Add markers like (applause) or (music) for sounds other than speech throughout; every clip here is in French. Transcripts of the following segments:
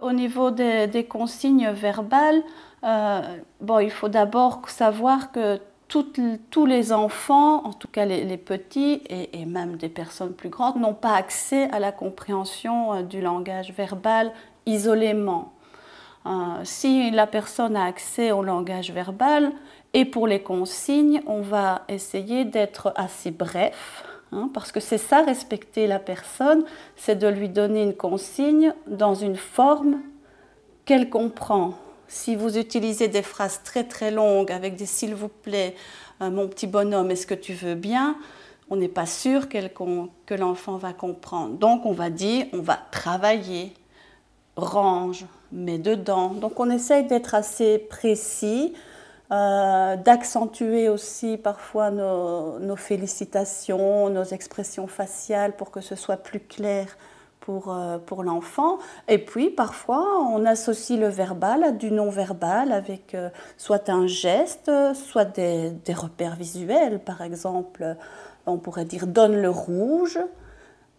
Au niveau des, consignes verbales, euh, bon, il faut d'abord savoir que tous les enfants, en tout cas les, petits et, même des personnes plus grandes, n'ont pas accès à la compréhension euh, du langage verbal isolément. Euh, si la personne a accès au langage verbal et pour les consignes, on va essayer d'être assez bref, hein, parce que c'est ça, respecter la personne, c'est de lui donner une consigne dans une forme qu'elle comprend. Si vous utilisez des phrases très très longues avec des s'il vous plaît, euh, mon petit bonhomme, est-ce que tu veux bien on n'est pas sûr que l'enfant va comprendre. Donc on va dire, on va travailler, range, met dedans. Donc on essaye d'être assez précis, euh, d'accentuer aussi parfois nos, félicitations, nos expressions faciales pour que ce soit plus clair pour, euh, pour l'enfant. Et puis parfois on associe le verbal à du non-verbal avec euh, soit un geste, soit des, repères visuels. Par exemple, on pourrait dire donne le rouge.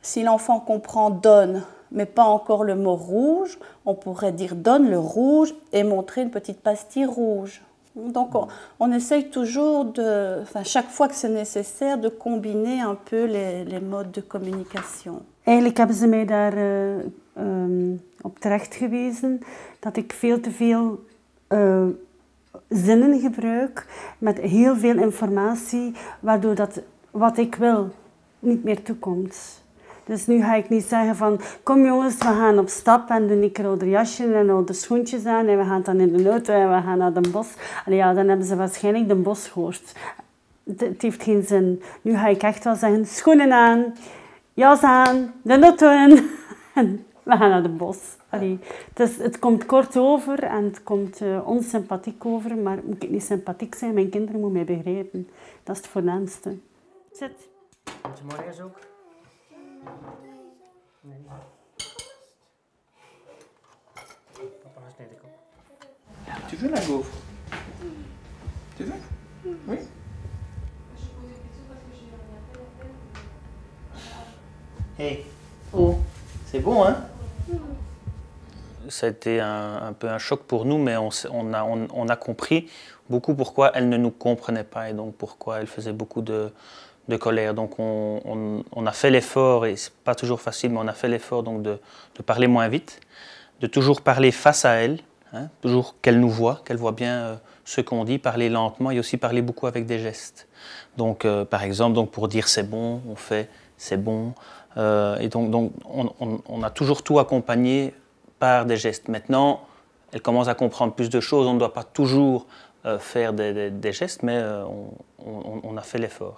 Si l'enfant comprend donne, mais pas encore le mot rouge, on pourrait dire donne le rouge et montrer une petite pastille rouge. Donc on, essaye toujours, de, enfin, chaque fois que c'est nécessaire, de combiner un peu les, les modes de communication. Eigenlijk hebben ze mij daar uh, um, op terecht gewezen dat ik veel te veel uh, zinnen gebruik met heel veel informatie, waardoor dat wat ik wil niet meer toekomt. Dus nu ga ik niet zeggen van, kom jongens, we gaan op stap en doen ik rode jasje en rode schoentjes aan en we gaan dan in de auto en we gaan naar de bos. Allee, ja, dan hebben ze waarschijnlijk de bos gehoord. Het, heeft geen zin. Nu ga ik echt wel zeggen, schoenen aan, jas aan, de auto (laughs) en we gaan naar de bos. Allee, dus het komt kort over en het komt uh, onsympathiek over, maar moet ik niet sympathiek zijn, mijn kinderen moeten mij begrijpen. Dat is het voornaamste. Zit. Morgen ook. Tu veux la gaufre? Tu veux? Oui. Hey. Oh. C'est bon, hein? Ça a été un, un, peu un choc pour nous, mais on, on, a, on, on, a, compris beaucoup pourquoi elle ne nous comprenait pas et donc pourquoi elle faisait beaucoup de, de colère. Donc on, a fait l'effort, et c'est pas toujours facile, mais on a fait l'effort donc de, parler moins vite, de toujours parler face à elle, hein, toujours qu'elle nous voit, qu'elle voit bien euh, ce qu'on dit, parler lentement et aussi parler beaucoup avec des gestes. Donc euh, par exemple, donc pour dire c'est bon, on fait c'est bon. Euh, et donc, on, a toujours tout accompagné par des gestes. Maintenant, elle commence à comprendre plus de choses, on ne doit pas toujours faire des, gestes, mais on a fait l'effort.